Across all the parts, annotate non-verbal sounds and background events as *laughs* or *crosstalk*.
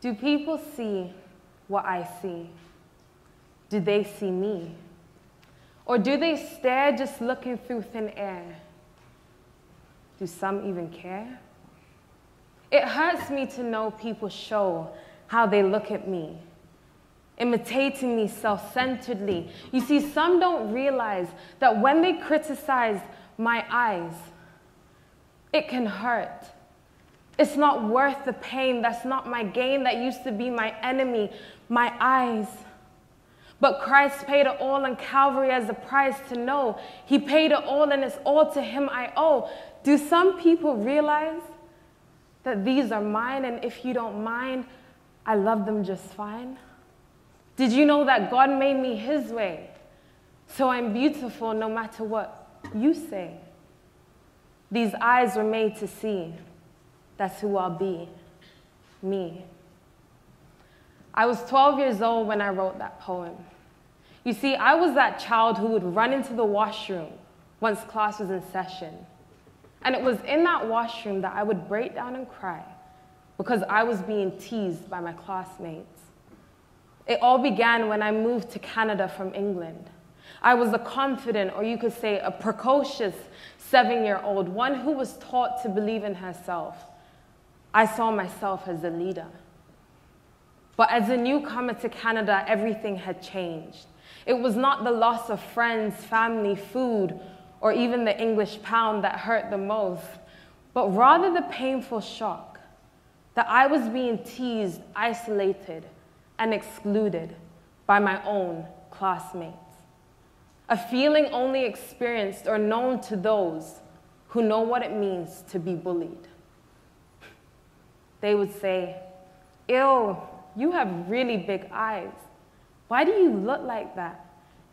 Do people see what I see? Do they see me? Or do they stare just looking through thin air? Do some even care? It hurts me to know people show how they look at me, imitating me self centeredly. You see, some don't realize that when they criticize my eyes, it can hurt. It's not worth the pain. That's not my gain. That used to be my enemy, my eyes. But Christ paid it all on Calvary as a price to know. He paid it all, and it's all to Him I owe. Do some people realize that these are mine, and if you don't mind, I love them just fine? Did you know that God made me His way? So I'm beautiful no matter what you say. These eyes were made to see. That's who I'll be me. I was 12 years old when I wrote that poem. You see, I was that child who would run into the washroom once class was in session. And it was in that washroom that I would break down and cry because I was being teased by my classmates. It all began when I moved to Canada from England. I was a confident, or you could say a precocious seven year old, one who was taught to believe in herself. I saw myself as a leader. But as a newcomer to Canada, everything had changed. It was not the loss of friends, family, food, or even the English pound that hurt the most, but rather the painful shock that I was being teased, isolated, and excluded by my own classmates. A feeling only experienced or known to those who know what it means to be bullied. They would say, Ew, you have really big eyes. Why do you look like that?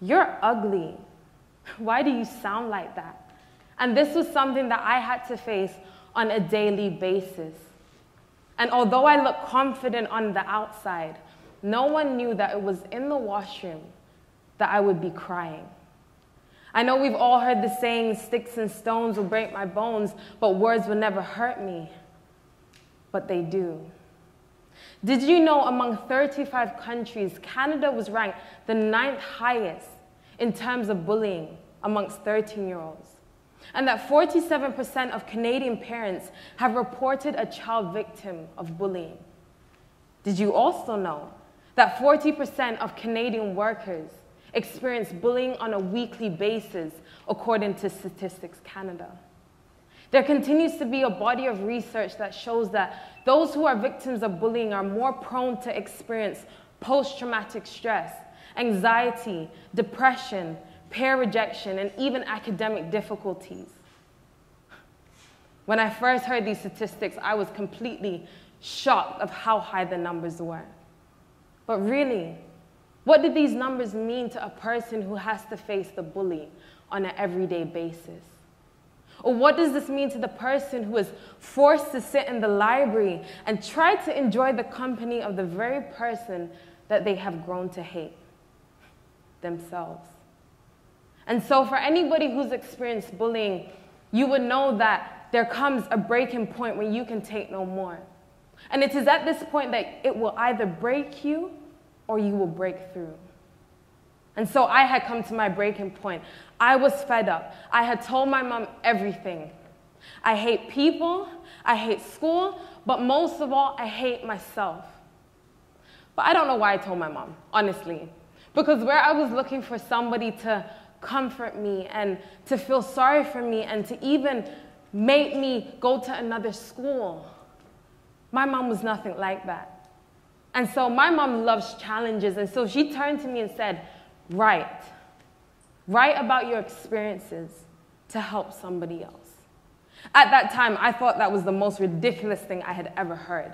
You're ugly. *laughs* Why do you sound like that? And this was something that I had to face on a daily basis. And although I looked confident on the outside, no one knew that it was in the washroom that I would be crying. I know we've all heard the saying, sticks and stones will break my bones, but words will never hurt me. But they do. Did you know among 35 countries, Canada was ranked the ninth highest in terms of bullying amongst 13 year olds? And that 47% of Canadian parents have reported a child victim of bullying. Did you also know that 40% of Canadian workers experience bullying on a weekly basis, according to Statistics Canada? There continues to be a body of research that shows that those who are victims of bullying are more prone to experience post traumatic stress, anxiety, depression, peer rejection, and even academic difficulties. When I first heard these statistics, I was completely shocked of how high the numbers were. But really, what do these numbers mean to a person who has to face the bully on an everyday basis? Or what does this mean to the person who is forced to sit in the library and try to enjoy the company of the very person that they have grown to hate themselves? And so, for anybody who's experienced bullying, you would know that there comes a breaking point when you can take no more. And it is at this point that it will either break you or you will break through. And so I had come to my breaking point. I was fed up. I had told my mom everything. I hate people, I hate school, but most of all, I hate myself. But I don't know why I told my mom, honestly. Because where I was looking for somebody to comfort me and to feel sorry for me and to even make me go to another school, my mom was nothing like that. And so my mom loves challenges. And so she turned to me and said, Write. Write about your experiences to help somebody else. At that time, I thought that was the most ridiculous thing I had ever heard.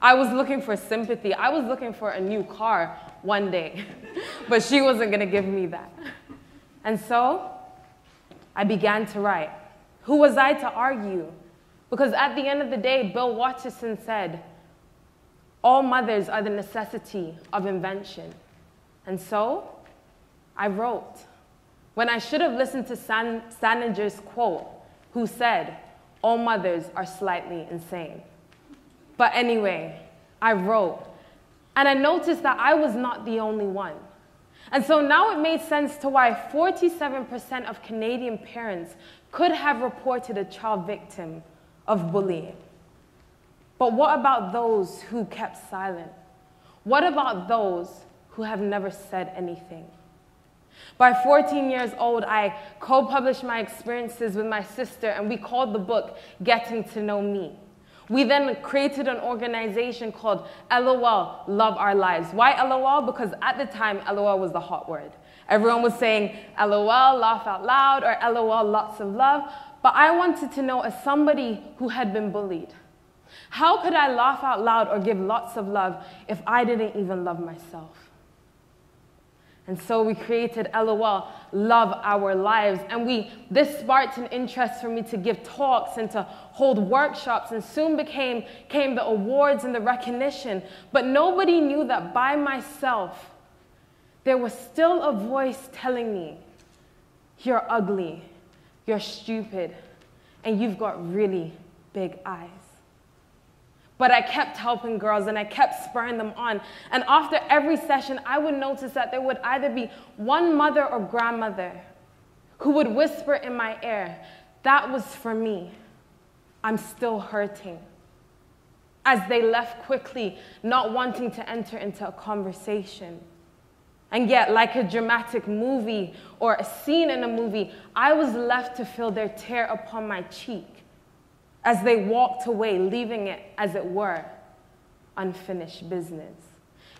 I was looking for sympathy. I was looking for a new car one day, *laughs* but she wasn't going to give me that. And so I began to write. Who was I to argue? Because at the end of the day, Bill Watterson said, All mothers are the necessity of invention. And so I wrote when I should have listened to San- quote, who said, All mothers are slightly insane. But anyway, I wrote, and I noticed that I was not the only one. And so now it made sense to why 47% of Canadian parents could have reported a child victim of bullying. But what about those who kept silent? What about those who have never said anything? By 14 years old, I co published my experiences with my sister, and we called the book Getting to Know Me. We then created an organization called LOL, Love Our Lives. Why LOL? Because at the time, LOL was the hot word. Everyone was saying LOL, laugh out loud, or LOL, lots of love. But I wanted to know, as somebody who had been bullied, how could I laugh out loud or give lots of love if I didn't even love myself? And so we created LOL, Love Our Lives. And we, this sparked an interest for me to give talks and to hold workshops and soon became came the awards and the recognition. But nobody knew that by myself, there was still a voice telling me, you're ugly, you're stupid, and you've got really big eyes. But I kept helping girls and I kept spurring them on. And after every session, I would notice that there would either be one mother or grandmother who would whisper in my ear, That was for me. I'm still hurting. As they left quickly, not wanting to enter into a conversation. And yet, like a dramatic movie or a scene in a movie, I was left to feel their tear upon my cheek as they walked away, leaving it, as it were, unfinished business.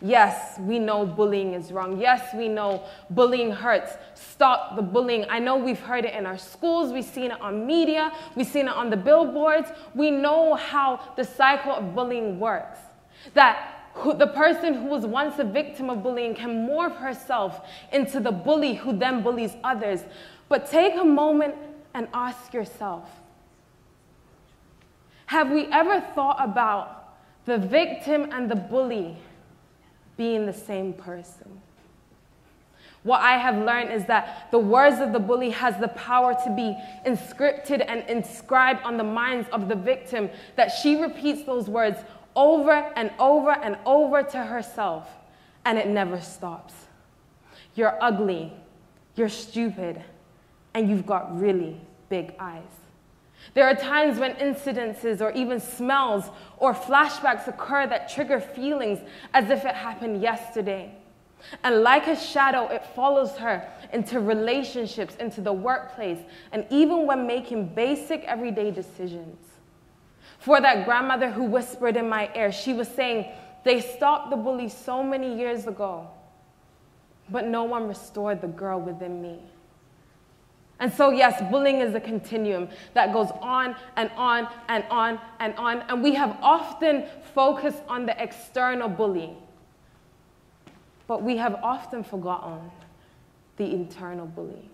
Yes, we know bullying is wrong. Yes, we know bullying hurts. Stop the bullying. I know we've heard it in our schools, we've seen it on media, we've seen it on the billboards. We know how the cycle of bullying works. That who, the person who was once a victim of bullying can morph herself into the bully who then bullies others. But take a moment and ask yourself have we ever thought about the victim and the bully being the same person? What I have learned is that the words of the bully has the power to be inscripted and inscribed on the minds of the victim, that she repeats those words over and over and over to herself, and it never stops. You're ugly, you're stupid, and you've got really big eyes. There are times when incidences or even smells or flashbacks occur that trigger feelings as if it happened yesterday. And like a shadow, it follows her into relationships, into the workplace, and even when making basic everyday decisions. For that grandmother who whispered in my ear, she was saying, They stopped the bully so many years ago, but no one restored the girl within me. And so, yes, bullying is a continuum that goes on and on and on and on. And we have often focused on the external bullying, but we have often forgotten the internal bullying.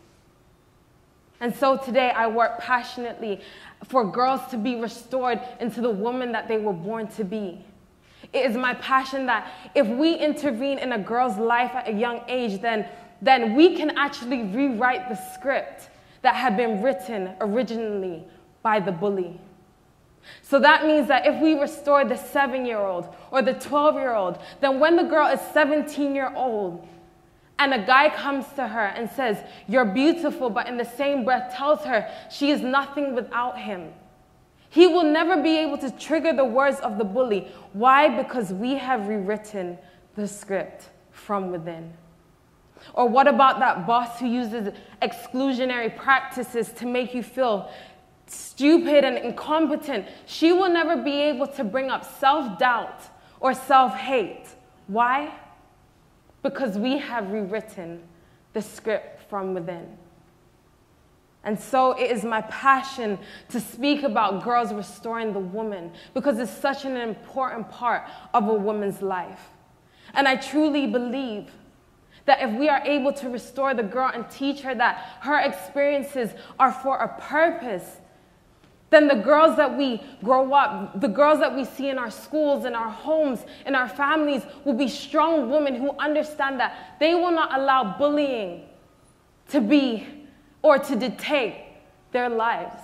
And so today I work passionately for girls to be restored into the woman that they were born to be. It is my passion that if we intervene in a girl's life at a young age, then, then we can actually rewrite the script that had been written originally by the bully. So that means that if we restore the seven year old or the 12 year old, then when the girl is 17 year old and a guy comes to her and says, You're beautiful, but in the same breath tells her she is nothing without him, he will never be able to trigger the words of the bully. Why? Because we have rewritten the script from within. Or what about that boss who uses exclusionary practices to make you feel stupid and incompetent? She will never be able to bring up self doubt or self hate. Why? Because we have rewritten the script from within. And so it is my passion to speak about girls restoring the woman because it's such an important part of a woman's life. And I truly believe that if we are able to restore the girl and teach her that her experiences are for a purpose, then the girls that we grow up, the girls that we see in our schools, in our homes, in our families, will be strong women who understand that they will not allow bullying to be or to dictate their lives.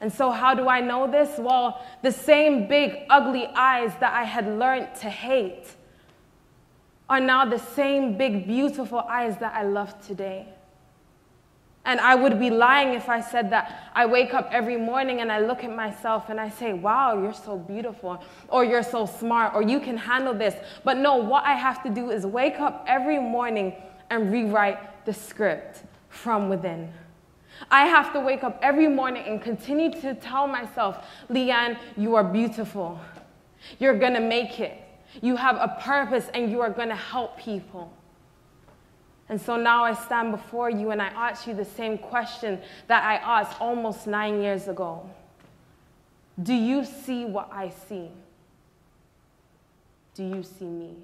And so, how do I know this? Well, the same big, ugly eyes that I had learned to hate are now the same big, beautiful eyes that I love today. And I would be lying if I said that I wake up every morning and I look at myself and I say, wow, you're so beautiful, or you're so smart, or you can handle this. But no, what I have to do is wake up every morning and rewrite the script from within. I have to wake up every morning and continue to tell myself, Leanne, you are beautiful. You're gonna make it. You have a purpose and you are gonna help people. And so now I stand before you and I ask you the same question that I asked almost nine years ago Do you see what I see? Do you see me?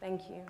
Thank you.